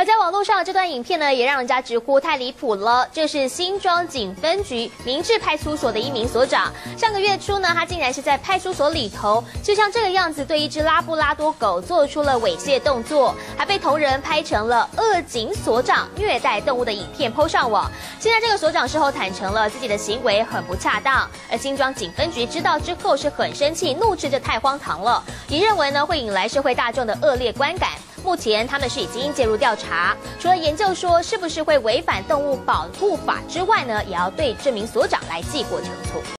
而在网络上，这段影片呢，也让人家直呼太离谱了。这是新庄警分局明治派出所的一名所长，上个月初呢，他竟然是在派出所里头，就像这个样子，对一只拉布拉多狗做出了猥亵动作，还被同仁拍成了恶警所长虐待动物的影片抛上网。现在这个所长事后坦诚了自己的行为很不恰当，而新庄警分局知道之后是很生气，怒斥这太荒唐了，你认为呢会引来社会大众的恶劣观感。目前他们是已经介入调查，除了研究说是不是会违反动物保护法之外呢，也要对这名所长来记过惩处。